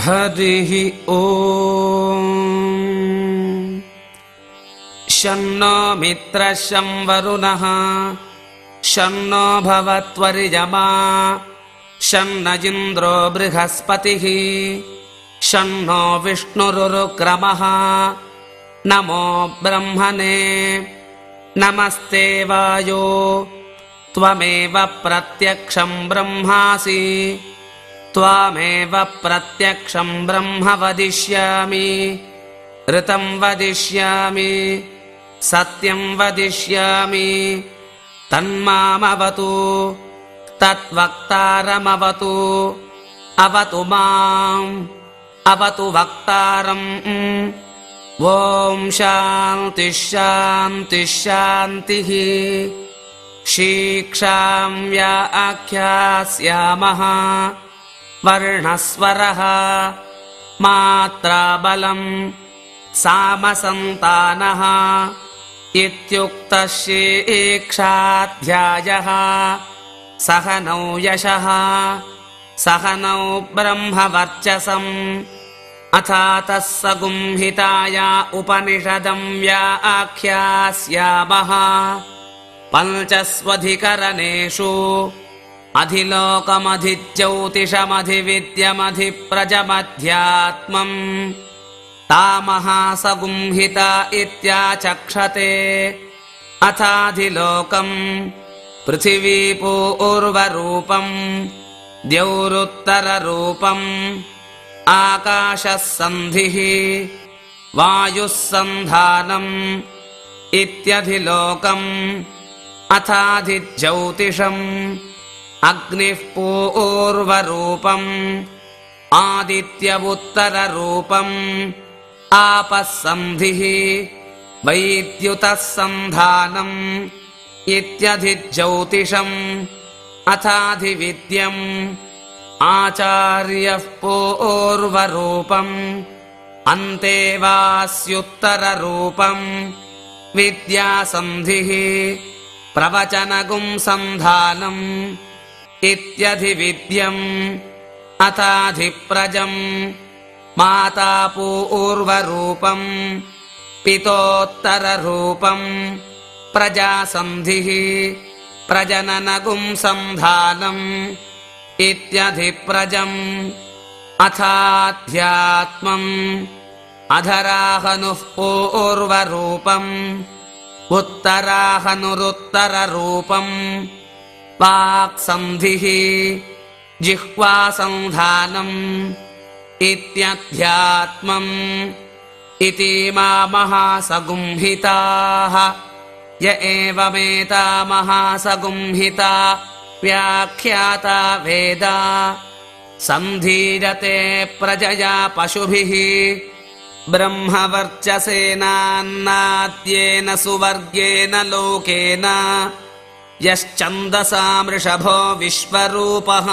हरिः ॐ। शन्नो मित्रः शं वरुणः शन्नो भवत्वरिजमा शन्न इन्द्रो बृहस्पतिः। शन्नो विष्णुरुरुक्रमः। नमो ब्रह्मणे। नमस्ते वायो। त्वमेव प्रत्यक्षम् ब्रह्मासि त्वामेव प्रत्यक्षम् ब्रह्म वदिष्यामि ऋतम् वदिष्यामि सत्यम् वदिष्यामि तन्मामवतु तत्वक्तारमवतु अवतु माम् अवतु वक्तारम्। ॐ शान्तिः शान्तिः शान्तिः। शीक्षाम्या आख्यास्यामः वर्णस्वरः। मात्राबलम् सामसन्तानः इत्युक्तः शीक्षाध्यायः सह नौ यशः सह नौ ब्रह्मवर्चसम्। अथातः स गुंहिताया उपनिषदम् व्या आख्यास्यामः पञ्चस्वधिकरणेषु अधिलोकमधिज्यौतिषमधिविद्यमधिप्रजमध्यात्मम् तामहासगुंहिता इत्याचक्षते। अथाधिलोकम् पृथिवीपूर्वरूपम् द्यौरुत्तररूपम् आकाशः सन्धिः वायुः सन्धानम् इत्यधिलोकम् अथाधिज्यौतिषम् अग्निः पूर्वरूपम् आदित्यवुत्तररूपम् आपः सन्धिः वैद्युतः सन्धानम् इत्यधिज्यौतिषम् अथाधिविद्यम् आचार्यः पूर्वरूपम् अन्तेवास्युत्तररूपम् विद्यासन्धिः प्रवचनगुम् सन्धानम् इत्यधिविद्यम् अथाधिप्रजम् मातापूर्वरूपम् पितोत्तररूपम् प्रजासन्धिः प्रजननगुम् सन्धानम् इत्यधिप्रजम् अथाध्यात्मम् अधराहनुः पूर्वरूपम् उत्तराहनुरुत्तररूपम् वाक्सन्धिः जिह्वासन्धानम् इत्यध्यात्मम् इति महासगुंहिताः। य एवमेता महासगुंहिता व्याख्याता वेदा। सन्धीयते प्रजया पशुभिः। ब्रह्मवर्चसेनान्नाद्येन सुवर्गेण लोकेन यश्चन्दसामृषभो विश्वरूपः।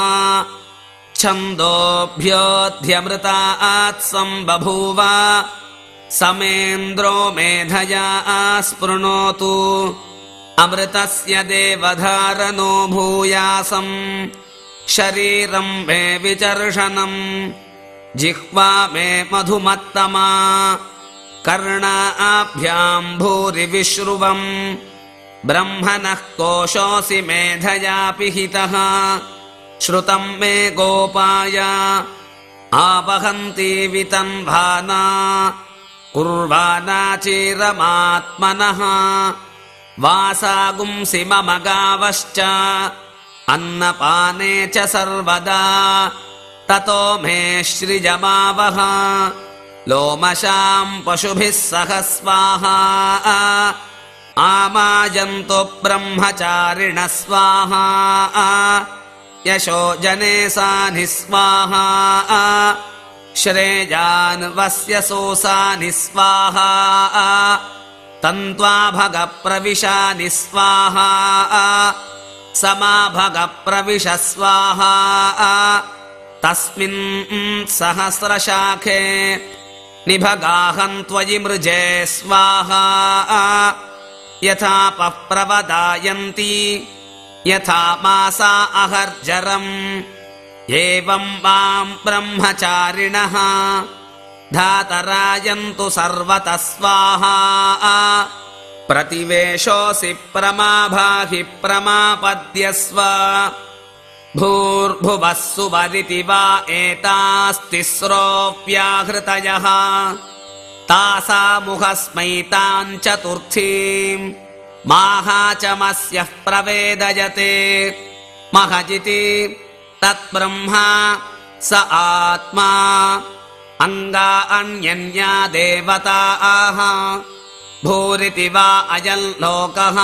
छन्दोभ्योऽध्यमृतात्सम् बभूव समेन्द्रो मेधया आस्पृणोतु। अमृतस्य देवधारनो भूयासम्। शरीरम् मे विचर्षणम्। जिह्वा मे मधुमत्तमा। कर्णाभ्याम् भूरि विश्रुवम् ब्रह्मणः कोशोऽसि मेधया पिहितः श्रुतम् मे गोपाय। आवहन्ति वितन्भाना कुर्वाणाचिरमात्मनः वासागुंसि मम गावश्च। अन्नपाने च सर्वदा। ततो मे सृजमावह लोमशाम् पशुभिः सह स्वाहा आमाजन्तु ब्रह्मचारिणः स्वाहा यशो जने सानि स्वाहा। श्रेयान्वस्य सोऽसानि स्वाहा। तन्त्वा भगप्रविशानि स्वाहा। समा भगप्रविश स्वाहा तस्मिन् सहस्रशाखे निभगाहम् त्वयि मृजे स्वाहा यथा पप्रवदायन्ति यथा मासा अहर्जरम्। एवम् माम् ब्रह्मचारिणः धातरायन्तु सर्वतः स्वाहा प्रतिवेशोऽसि प्रमाभाहि प्रमापद्यस्व। भूर्भुवः सुवरिति वा एतास्तिस्रोऽप्याहृतयः तासामुखस्मैताम् चतुर्थीम् माहाचमस्यः प्रवेदयते। महजिति तत्ब्रह्मा स आत्मा। अङ्गा अन्यन्या देवता आह। भूरिति वा अयम् लोकः।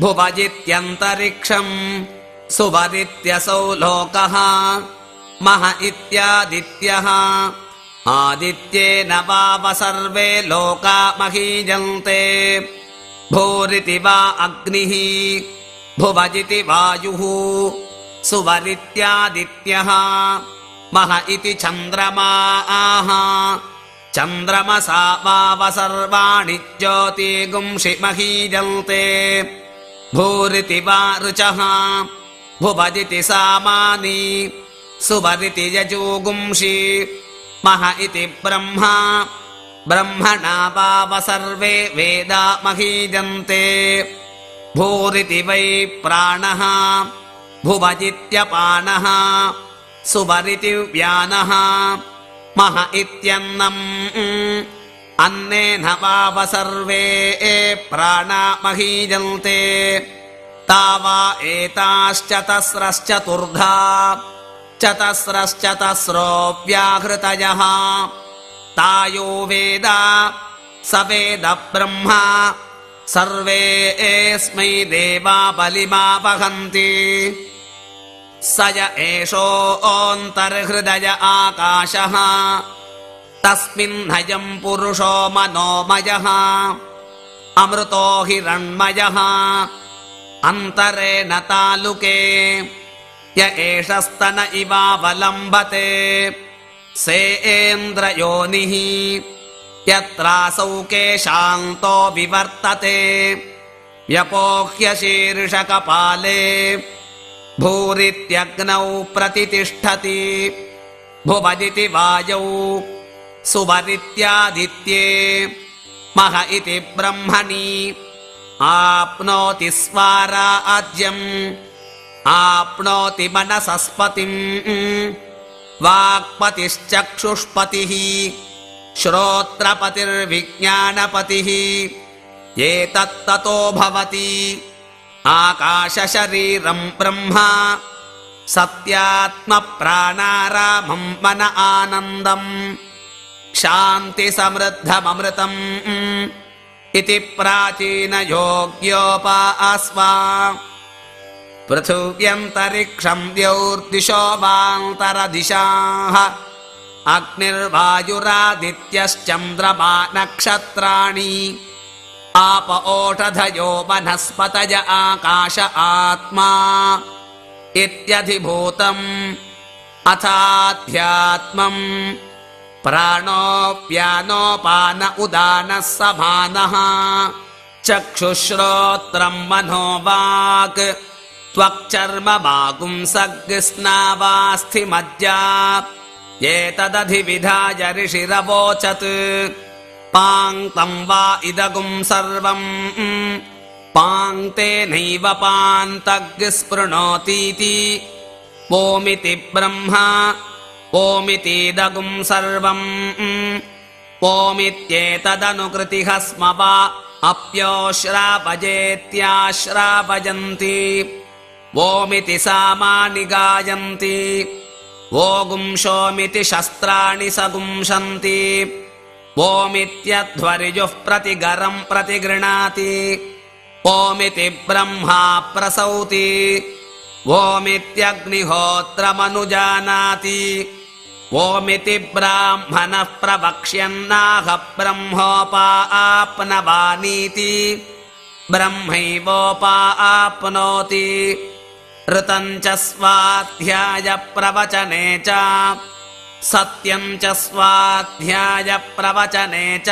भुवजित्यन्तरिक्षम् सुवदित्यसौ लोकः। मह इत्यादित्यः आदित्येन वाव सर्वे लोका महीजन्ते। भूरिति वा अग्निः भुवजिति वायुः सुवरित्यादित्यः। मह इति चन्द्रमा आह। चन्द्रमसा वाव सर्वाणि ज्योतिगुंषि महीजन्ते। भूरिति वा ऋचः भुवदिति सामानि सुवदिति यजूगुंषि मह इति ब्रह्मा। ब्रह्मणा वाव सर्वे वेदा महीजन्ते भूरिति वै प्राणः भुवजित्यपानः सुवरिति व्यानः। मह इत्यन्नम् अन्नेन वाव सर्वे प्राणा महीजन्ते तावा एताश्चतस्रश्चतुर्धा चतस्रश्चतस्रो व्याहृतयः तायो वेद स वेद ब्रह्मा। सर्वे एस्मै देवा बलिमा वहन्ति स य एषोऽन्तर्हृदय आकाशः। तस्मिन्नयम् पुरुषो मनोमयः। अमृतो हिरण्मयः अन्तरेण तालुके य एष स्तन इवावलम्बते सेन्द्रयोनिः यत्रासौ केशान्तो विवर्तते। व्यपोह्यशीर्षकपाले भूरित्यग्नौ प्रतितिष्ठति। भुवदिति वायौ सुवदित्यादित्ये मह इति ब्रह्मणि। आप्नोति स्वारा आद्यम् आप्नोति मनसस्पतिम्। वाक्पतिश्चक्षुष्पतिः श्रोत्रपतिर्विज्ञानपतिः। एतत्ततो भवति। आकाशशरीरम् ब्रह्मा सत्यात्मप्राणारामम् मन आनन्दम्। शान्तिसमृद्धममृतम् इति प्राचीनयोग्योपास्वा पृथिव्यन्तरिक्षम् अग्निर्वायुरादित्यश्चन्द्रमा नक्षत्राणि आप ओषधयो वनस्पतय आकाश आत्मा। इत्यधिभूतम् अथाध्यात्मम् प्राणोऽप्यानोपान उदानः समानः चक्षुश्रोत्रम् मनोवाक् त्वक्चर्ममागुंसग्स्नावास्थिमज्जा एतदधिविधाय ऋषिरवोचत्। पाङ्क्तम् वा इदगुम् सर्वम् पाङ्क्तेनैव पान्तग्स्पृणोतीति ओमिति ब्रह्मा ओमितीदगुम् सर्वम् ओमित्येतदनुकृतिः स्म वा अप्योश्रापजेत्याश्रापयन्ति ओमिति सामानि गायन्ति। ओगुंशोमिति शस्त्राणि सगुंशन्ति ओमित्यध्वरिजुः प्रतिगरम् प्रतिगृणाति। ओमिति ब्रह्मा प्रसौति। ओमित्यग्निहोत्रमनुजानाति ओमिति ब्राह्मणः प्रवक्ष्यन्नाह ब्रह्मोपा आप्नवानीति। ब्रह्मैवोपा आप्नोति ऋतम् च स्वाध्यायप्रवचने च। सत्यम् च स्वाध्यायप्रवचने च।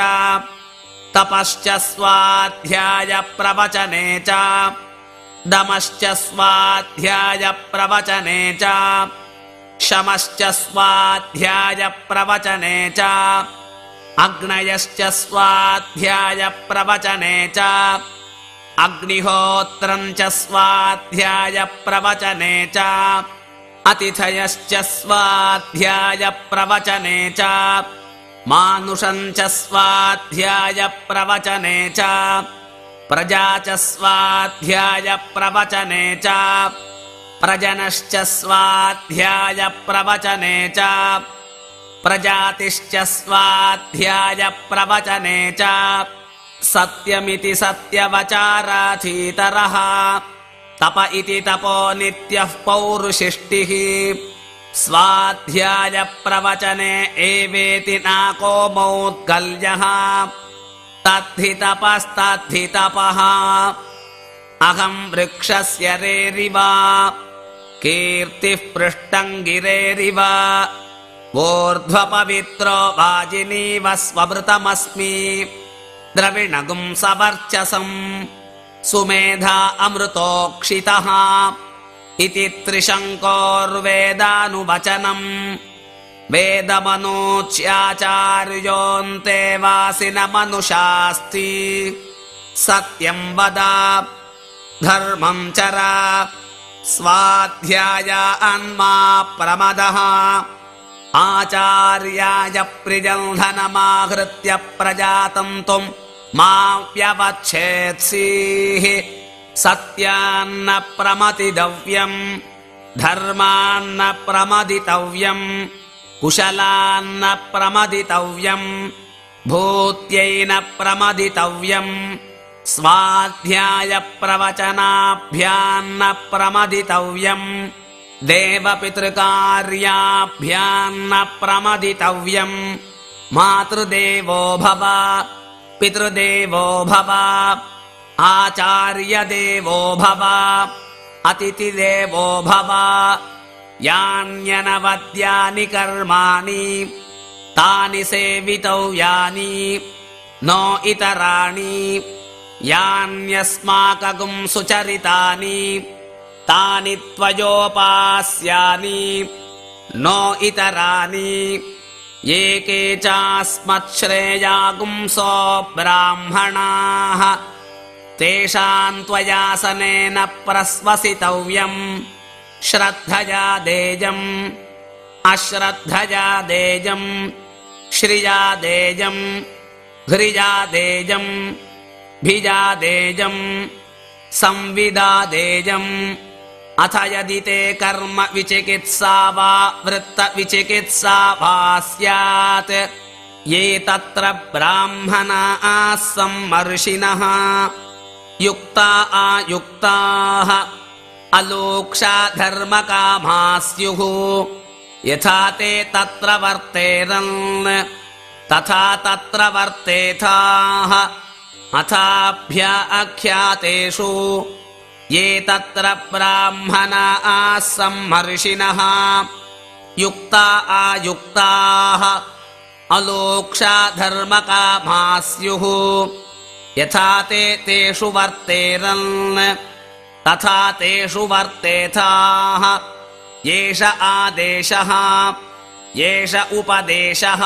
तपश्च स्वाध्यायप्रवचने च। दमश्च स्वाध्यायप्रवचने च। शमश्च स्वाध्यायप्रवचने च। अग्नयश्च स्वाध्यायप्रवचने च अग्निहोत्रम् च स्वाध्यायप्रवचने च अतिथयश्च स्वाध्यायप्रवचने च मानुषम् च स्वाध्यायप्रवचने च प्रजा च स्वाध्यायप्रवचने च प्रजनश्च स्वाध्यायप्रवचने च प्रजातिश्च स्वाध्यायप्रवचने च सत्यमिति सत्यवचाराधीतरः। तप इति तपो नित्यः पौरुषिष्टिः। स्वाध्यायप्रवचने एवेति नाको मौद्गल्यः। तद्धि तपस्तद्धि तपः अहम् वृक्षस्य रेरिव। कीर्तिः पृष्टम् गिरेरिव ऊर्ध्वपवित्रो वाजिनीव स्वमृतमस्मि द्रविणगुम् सवर्चसम्। सुमेधा अमृतोक्षितः। इति त्रिशङ्कोर्वेदानुवचनम्। वेदमनोच्याचार्योऽन्ते वासि न मनुषास्ति। सत्यम् वद। धर्मम् चरा। स्वाध्याय अन्मा प्रमदः। आचार्याय प्रिजन्धनमाहृत्य प्रजातन्तुम् मा व्यवच्छेत्सीः सत्यान्न प्रमतितव्यम् धर्मान्न प्रमदितव्यम् कुशलान्न प्रमदितव्यम् भूत्यैन प्रमदितव्यम् स्वाध्यायप्रवचनाभ्यान्न प्रमदितव्यम् देवपितृकार्याभ्यान्न प्रमदितव्यम् मातृदेवो भव पितृदेवो भव आचार्यदेवो भव अतिथिदेवो भव यान्यनवद्यानि कर्माणि तानि सेवितव्यानि न इतराणि यान्यस्माकगुम् सुचरितानि तानि त्वयोपास्यानि न इतरानि ये चास्मच्छ्रेयागुंसो ब्राह्मणाः तेषाम् त्वयासनेन प्रस्वसितव्यम् श्रद्धया देजम्। अश्रद्धया देजम्। श्रिया देजम्। ह्रिया देजम्। भिजा देजम्। संविदा देजम् अथ यदि ते कर्म विचिकित्सा वा वृत्तविचिकित्सा वा स्यात् ये तत्र ब्राह्मणाः सम्मर्षिणः युक्ता आयुक्ताः अलोक्षा धर्मकामा स्युः यथा ते तत्र वर्तेरन् तथा तत्र वर्तेथाः। अथाभ्य अख्यातेषु ये तत्र ब्राह्मणाः सम्मर्षिणः युक्ता आयुक्ताः अलोक्षा धर्मकामा स्युः यथा ते तेषु वर्तेरन् तथा तेषु वर्तेथाः। एष आदेशः एष उपदेशः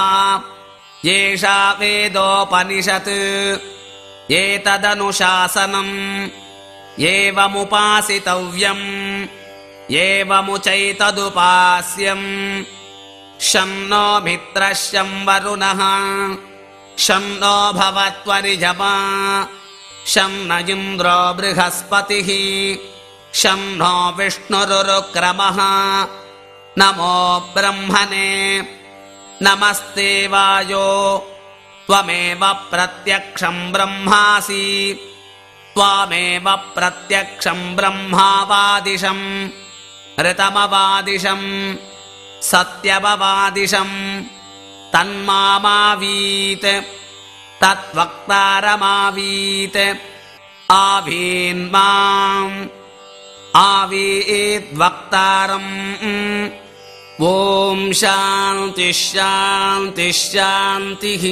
एषा वेदोपनिषत्। एतदनुशासनम् एवमुपासितव्यम् एवमुचैतदुपास्यम्। शम् नो मित्रः वरुणः शम् नो भवत्वरिजमा शम् न इन्द्रो बृहस्पतिः शम् नो विष्णुरुरुक्रमः। नमो ब्रह्मणे नमस्ते वायो त्वमेव प्रत्यक्षम् ब्रह्मासि त्वामेव प्रत्यक्षम् ब्रह्मावादिशम् ऋतमवादिशम् सत्यमवादिशम् तन्मावीत् तद्वक्तारमावीत्। आवीन्माम् आवीद्वक्तारम् ॐ शान्तिः शान्तिः शान्तिः